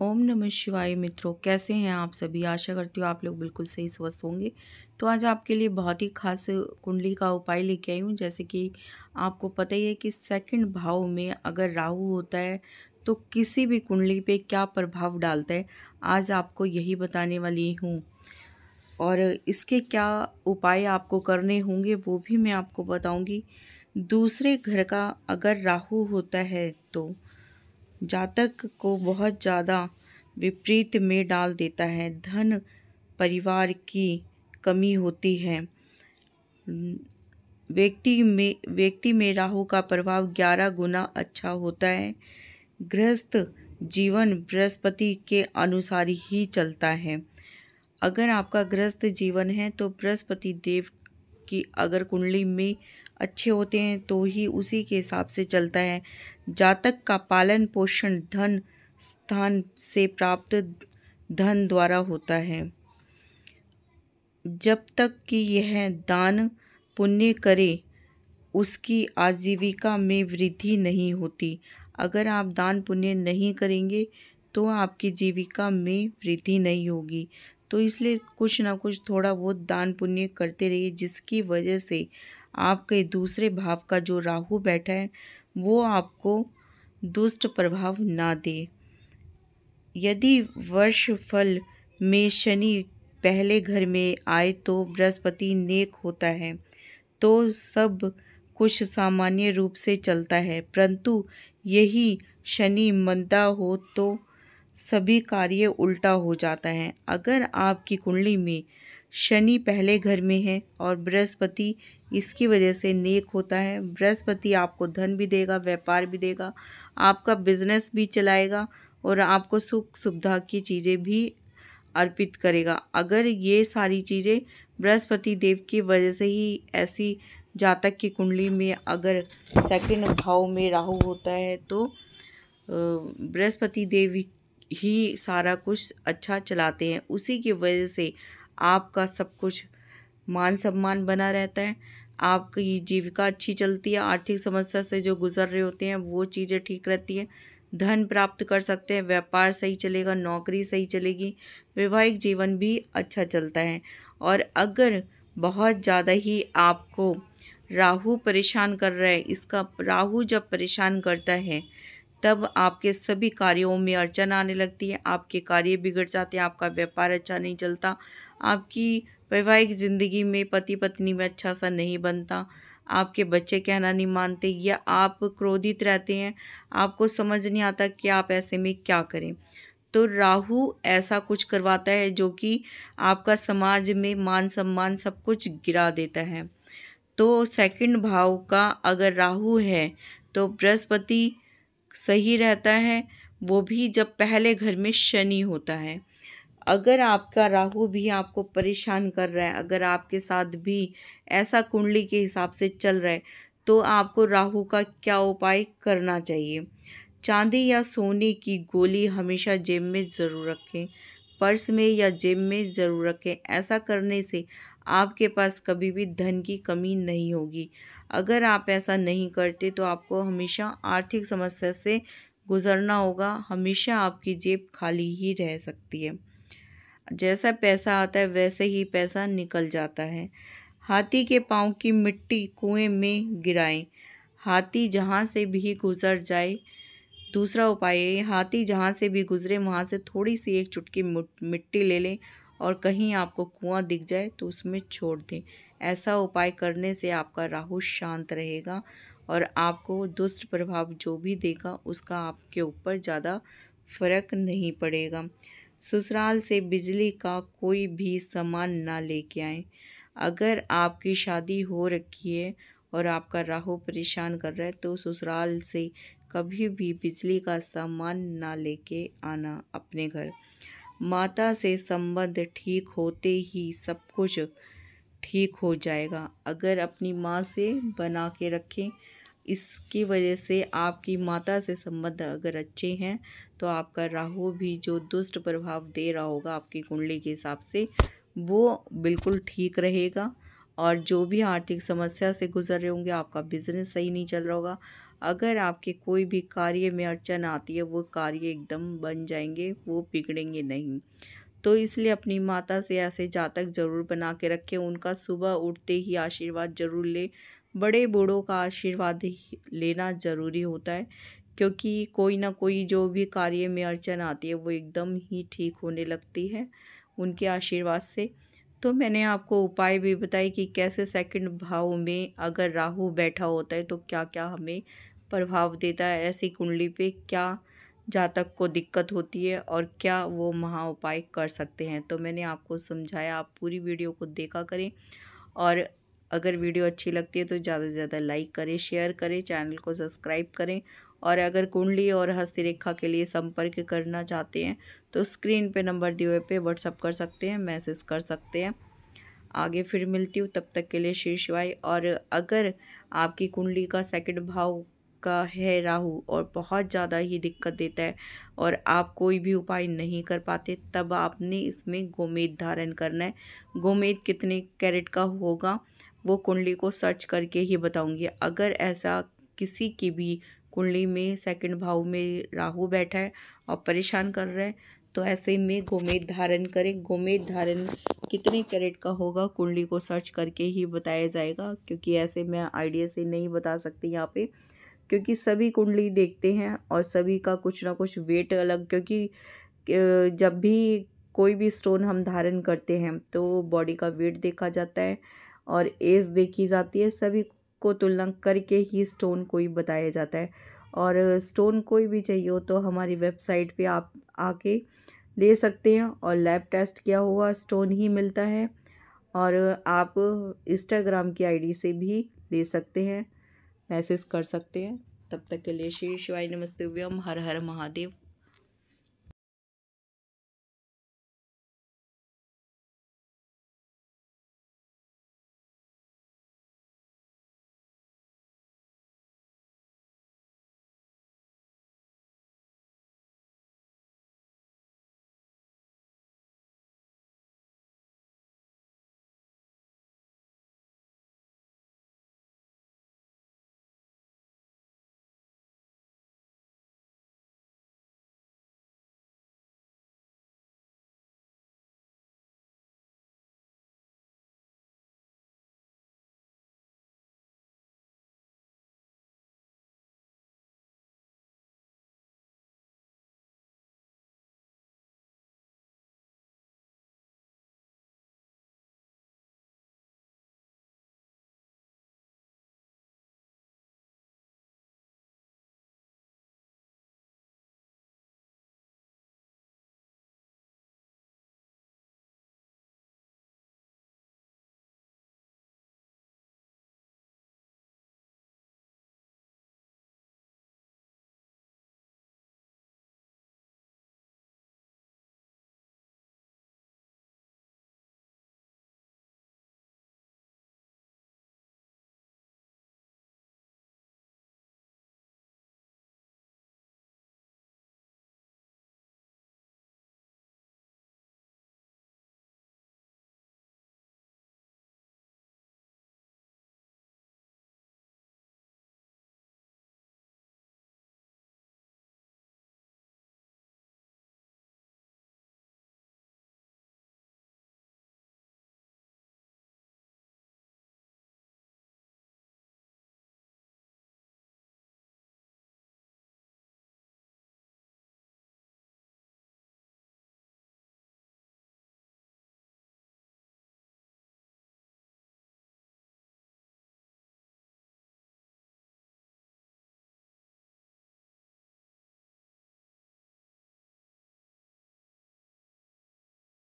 ओम नमः शिवाय मित्रों, कैसे हैं आप सभी? आशा करती हूँ आप लोग बिल्कुल सही स्वस्थ होंगे। तो आज आपके लिए बहुत ही खास कुंडली का उपाय लेके आई हूँ। जैसे कि आपको पता ही है कि सेकंड भाव में अगर राहु होता है तो किसी भी कुंडली पे क्या प्रभाव डालता है, आज आपको यही बताने वाली हूँ। और इसके क्या उपाय आपको करने होंगे, वो भी मैं आपको बताऊँगी। दूसरे घर का अगर राहु होता है तो जातक को बहुत ज़्यादा विपरीत में डाल देता है। धन परिवार की कमी होती है। व्यक्ति में व्यक्ति में राहु का प्रभाव ग्यारह गुना अच्छा होता है। गृहस्थ जीवन बृहस्पति के अनुसार ही चलता है। अगर आपका गृहस्थ जीवन है तो बृहस्पति देव की अगर कुंडली में अच्छे होते हैं तो ही उसी के हिसाब से चलता है। जातक का पालन पोषण धन स्थान से प्राप्त धन द्वारा होता है। जब तक कि यह दान पुण्य करे, उसकी आजीविका में वृद्धि नहीं होती। अगर आप दान पुण्य नहीं करेंगे तो आपकी जीविका में वृद्धि नहीं होगी। तो इसलिए कुछ ना कुछ थोड़ा बहुत दान पुण्य करते रहिए, जिसकी वजह से आपके दूसरे भाव का जो राहु बैठा है, वो आपको दुष्ट प्रभाव ना दे। यदि वर्ष फल में शनि पहले घर में आए तो बृहस्पति नेक होता है तो सब कुछ सामान्य रूप से चलता है, परंतु यही शनि मंदा हो तो सभी कार्य उल्टा हो जाता है। अगर आपकी कुंडली में शनि पहले घर में है और बृहस्पति इसकी वजह से नेक होता है, बृहस्पति आपको धन भी देगा, व्यापार भी देगा, आपका बिज़नेस भी चलाएगा और आपको सुख सुविधा की चीज़ें भी अर्पित करेगा। अगर ये सारी चीज़ें बृहस्पति देव की वजह से ही ऐसी जातक की कुंडली में अगर सेकंड भाव में राहु होता है तो बृहस्पति देव ही सारा कुछ अच्छा चलाते हैं। उसी की वजह से आपका सब कुछ मान सम्मान बना रहता है। आपकी जीविका अच्छी चलती है, आर्थिक समस्या से जो गुजर रहे होते हैं, वो चीज़ें ठीक रहती है। धन प्राप्त कर सकते हैं, व्यापार सही चलेगा, नौकरी सही चलेगी, वैवाहिक जीवन भी अच्छा चलता है। और अगर बहुत ज़्यादा ही आपको राहु परेशान कर रहा है, इसका राहु जब परेशान करता है तब आपके सभी कार्यों में अड़चन आने लगती है, आपके कार्य बिगड़ जाते हैं, आपका व्यापार अच्छा नहीं चलता, आपकी वैवाहिक ज़िंदगी में पति पत्नी में अच्छा सा नहीं बनता, आपके बच्चे कहना नहीं मानते या आप क्रोधित रहते हैं, आपको समझ नहीं आता कि आप ऐसे में क्या करें। तो राहु ऐसा कुछ करवाता है जो कि आपका समाज में मान सम्मान सब कुछ गिरा देता है। तो सेकंड भाव का अगर राहु है तो बृहस्पति सही रहता है, वो भी जब पहले घर में शनि होता है। अगर आपका राहु भी आपको परेशान कर रहा है, अगर आपके साथ भी ऐसा कुंडली के हिसाब से चल रहा है तो आपको राहु का क्या उपाय करना चाहिए? चांदी या सोने की गोली हमेशा जेब में ज़रूर रखें, पर्स में या जेब में ज़रूर रखें। ऐसा करने से आपके पास कभी भी धन की कमी नहीं होगी। अगर आप ऐसा नहीं करते तो आपको हमेशा आर्थिक समस्या से गुज़रना होगा। हमेशा आपकी जेब खाली ही रह सकती है। जैसा पैसा आता है, वैसे ही पैसा निकल जाता है। हाथी के पाँव की मिट्टी कुएँ में गिराएँ। हाथी जहाँ से भी गुज़र जाए, दूसरा उपाय हाथी जहाँ से भी गुज़रे, वहाँ से थोड़ी सी एक चुटकी मिट्टी ले लें। और कहीं आपको कुआँ दिख जाए तो उसमें छोड़ दें। ऐसा उपाय करने से आपका राहु शांत रहेगा और आपको दुष्ट प्रभाव जो भी देगा, उसका आपके ऊपर ज़्यादा फ़र्क नहीं पड़ेगा। ससुराल से बिजली का कोई भी सामान ना लेके आए। अगर आपकी शादी हो रखी है और आपका राहु परेशान कर रहा है तो ससुराल से कभी भी बिजली का सामान ना लेके आना अपने घर। माता से संबंध ठीक होते ही सब कुछ ठीक हो जाएगा। अगर अपनी माँ से बना के रखें, इसकी वजह से आपकी माता से संबंध अगर अच्छे हैं तो आपका राहु भी जो दुष्ट प्रभाव दे रहा होगा आपकी कुंडली के हिसाब से, वो बिल्कुल ठीक रहेगा। और जो भी आर्थिक समस्या से गुजर रहे होंगे, आपका बिज़नेस सही नहीं चल रहा होगा। अगर आपके कोई भी कार्य में अड़चन आती है, वो कार्य एकदम बन जाएँगे, वो बिगड़ेंगे नहीं। तो इसलिए अपनी माता से ऐसे जातक ज़रूर बना के रखें, उनका सुबह उठते ही आशीर्वाद ज़रूर ले। बड़े बूढ़ों का आशीर्वाद लेना ज़रूरी होता है, क्योंकि कोई ना कोई जो भी कार्य में अड़चन आती है, वो एकदम ही ठीक होने लगती है उनके आशीर्वाद से। तो मैंने आपको उपाय भी बताए कि कैसे सेकंड भाव में अगर राहु बैठा होता है तो क्या क्या हमें प्रभाव देता है ऐसी कुंडली पे क्या जातक को दिक्कत होती है और क्या वो महा उपाय कर सकते हैं? तो मैंने आपको समझाया, आप पूरी वीडियो को देखा करें और अगर वीडियो अच्छी लगती है तो ज़्यादा से ज़्यादा लाइक करें, शेयर करें, चैनल को सब्सक्राइब करें और अगर कुंडली और हस्तरेखा के लिए संपर्क करना चाहते हैं तो स्क्रीन पे नंबर दिए हुए पे व्हाट्सअप कर सकते हैं, मैसेज कर सकते हैं। आगे फिर मिलती हूँ, तब तक के लिए श्री शिवाय और अगर आपकी कुंडली का सेकंड भाव का है राहु और बहुत ज़्यादा ही दिक्कत देता है और आप कोई भी उपाय नहीं कर पाते, तब आपने इसमें गोमेद धारण करना है। गोमेद कितने कैरेट का होगा, वो कुंडली को सर्च करके ही बताऊँगी। अगर ऐसा किसी की भी कुंडली में सेकंड भाव में राहु बैठा है और परेशान कर रहे हैं तो ऐसे में गोमेद धारण करें। गोमेद धारण कितने कैरेट का होगा, कुंडली को सर्च करके ही बताया जाएगा, क्योंकि ऐसे मैं आइडिया से नहीं बता सकती यहाँ पे। क्योंकि सभी कुंडली देखते हैं और सभी का कुछ ना कुछ वेट अलग, क्योंकि जब भी कोई भी स्टोन हम धारण करते हैं तो बॉडी का वेट देखा जाता है और एज देखी जाती है। सभी को तुलना करके ही स्टोन कोई बताया जाता है। और स्टोन कोई भी चाहिए हो तो हमारी वेबसाइट पे आप आके ले सकते हैं और लैब टेस्ट किया हुआ स्टोन ही मिलता है। और आप इंस्टाग्राम की आईडी से भी ले सकते हैं। मैसेज कर सकते हैं। तब तक के लिए श्री शिवाय नमस्ते व्यम हर हर महादेव।